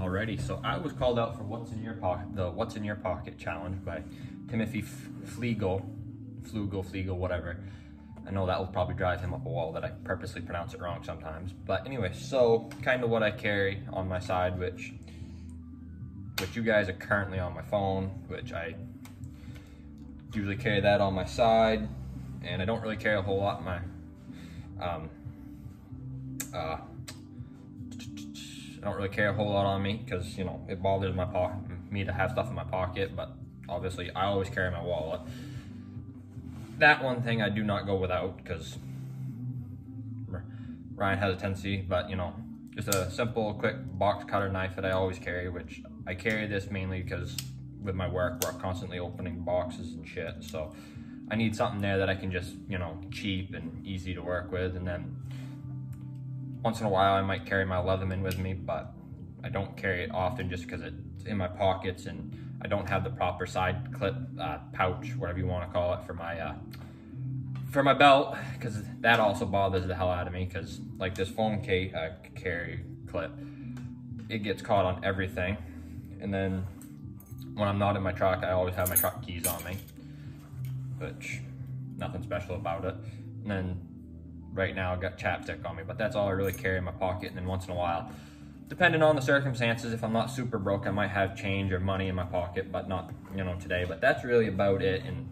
Alrighty, so I was called out for what's in your pocket, the what's in your pocket challenge by Timothy Flegel, Flugel, Flegel, whatever. I know that will probably drive him up a wall that I purposely pronounce it wrong sometimes. But anyway, so kind of what I carry on my side, which which you guys are currently on my phone, which I usually carry that on my side, and I don't really carry a whole lot in my um, uh, I don't really care a whole lot on me because, you know, it bothers my pocket, me to have stuff in my pocket, but obviously I always carry my wallet. That one thing I do not go without because Ryan has a tendency, but you know, just a simple, quick box cutter knife that I always carry, which I carry this mainly because with my work, we're constantly opening boxes and shit. So I need something there that I can just, you know, cheap and easy to work with. And then once in a while I might carry my Leatherman with me, but I don't carry it often just because it's in my pockets and I don't have the proper side clip uh, pouch, whatever you want to call it, for my uh, for my belt, because that also bothers the hell out of me. Because like this phone case, uh, carry clip, it gets caught on everything, and then when I'm not in my truck, I always have my truck keys on me, which nothing special about it. And then right now I've got chapstick on me, but that's all I really carry in my pocket. And then once in a while, depending on the circumstances, if I'm not super broke, I might have change or money in my pocket, but not, you know, today. But that's really about it. And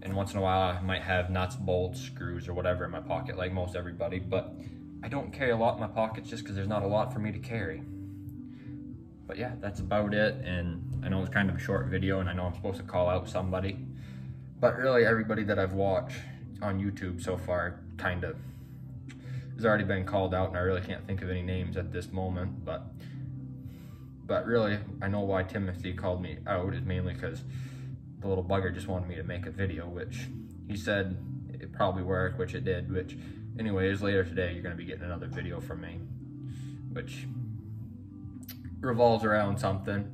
and once in a while, I might have nuts, bolts, screws, or whatever in my pocket, like most everybody. But I don't carry a lot in my pockets just because there's not a lot for me to carry. But yeah, that's about it. And I know it's kind of a short video, and I know I'm supposed to call out somebody. But really, everybody that I've watched on YouTube so far kind of has already been called out and I really can't think of any names at this moment, but but really I know why Timothy called me out is mainly because the little bugger just wanted me to make a video, which he said it probably worked, which it did, which anyways, later today you're gonna be getting another video from me, which revolves around something.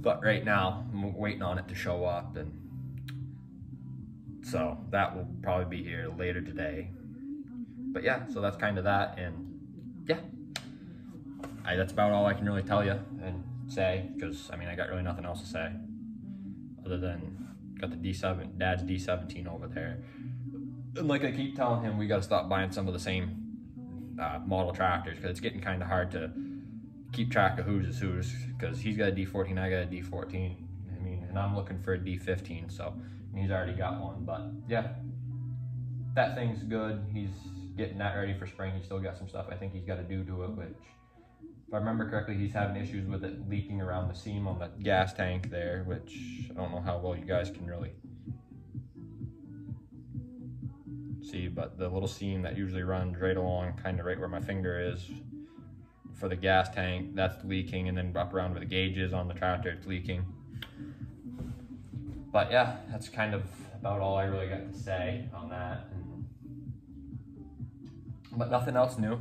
But right now, I'm waiting on it to show up and so that will probably be here later today. But yeah, so that's kind of that. And yeah, I, that's about all I can really tell you and say because I mean, I got really nothing else to say other than got the D7, dad's D17 over there. And like I keep telling him, we got to stop buying some of the same uh, model tractors because it's getting kind of hard to keep track of who's is who's because he's got a D14, I got a D14. And I'm looking for a D15, so he's already got one. But yeah, that thing's good. He's getting that ready for spring. He's still got some stuff I think he's got to do to it, which if I remember correctly, he's having issues with it leaking around the seam on the gas tank there, which I don't know how well you guys can really see, but the little seam that usually runs right along, kind of right where my finger is for the gas tank, that's leaking, and then up around where the gauge is on the tractor, it's leaking but yeah, that's kind of about all I really got to say on that. but nothing else new.